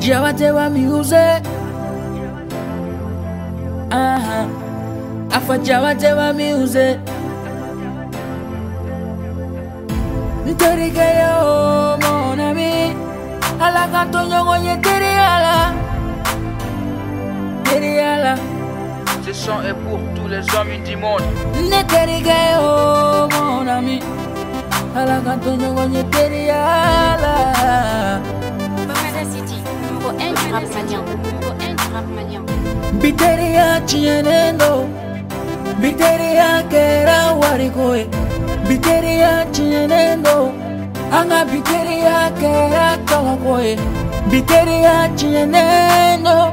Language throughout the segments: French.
Jawatewa music. Uh-huh. Afa Jawatewa music. Nterike yo mon ami. Ala kanto nyongo nye teri ala. Teri ala. Ce son est pour tous les hommes du monde. Ne terike yo mon ami. Ala kanto nyongo nye teri ala. Bamada City, Biteria chienendo Biteria kera warikoe. Biteria chienendo Anga biteria kera tokoe Biteria chienendo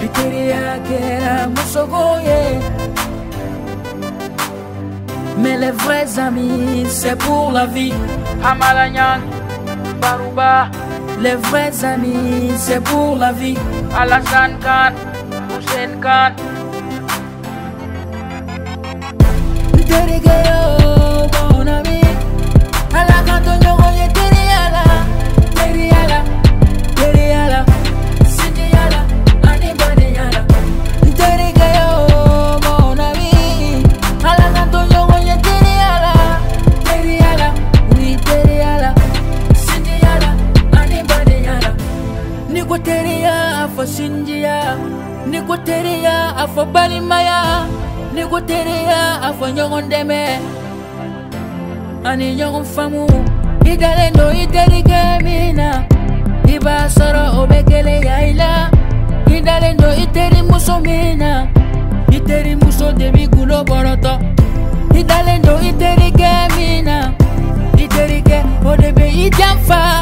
Biteria kera musogoye Mais les vrais amis, c'est pour la vie. Hamalanyan, Baruba, Les vrais amis, c'est pour la vie. Alassane Khan, Hussein Khan. Teria afo balimaya, niko teria afo ɲɔgɔn dɛmɛ ani ɲɔgɔn faamu i dalen do i terikɛ min na i b'a sɔrɔ o bɛ gɛlɛya i la i dalen do i terimuso min na i terimuso de bi gulo bɔrɔtɔ i dalen do i terikɛ min na i terikɛ o de bɛ i janfa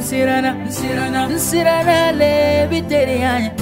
nsirana nsirana nsirana le biteri yanjye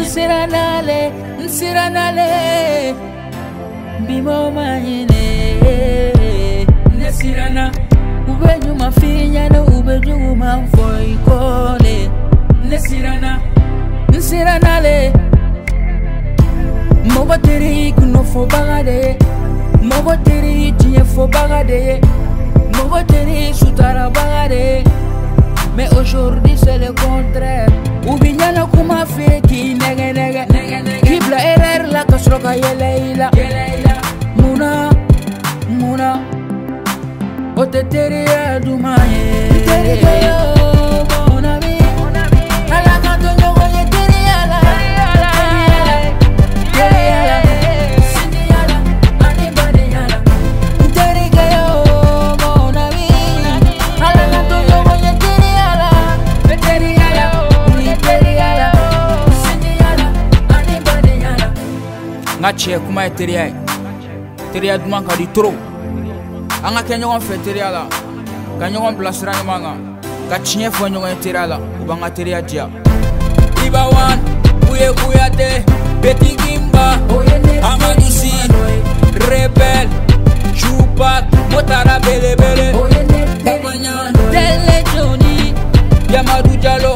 nsirana le nsirana le. Mbimo manyine. Nesirana ube nyuma finyana ube byuma mfoikole. Nesirana nsirana le. Mobateri kuno fo bagade. Mobateri tiɲɛ fo bagade. Mobateri sutara bagade. mais aujourd'hui c'est le contraire. Ubinyana kuma feki nege nege kibla erer la kasroka yeleila muna muna oteteriya oh, dumaye ka tiɲɛ kuma ye teriya ye teriya duman ka di toro. An ka kɛ ɲɔgɔn fɛ teriya la. Ka ɲɔgɔn bilasira ɲuman kan ka tiɲɛ fɔ ɲɔgɔn ye teriya la. U b'an ka teriya diya ibawan kuye kuyate betigimba amadu si rebel chupak motara belebele Tele Johnny, yamadu jalo jamjai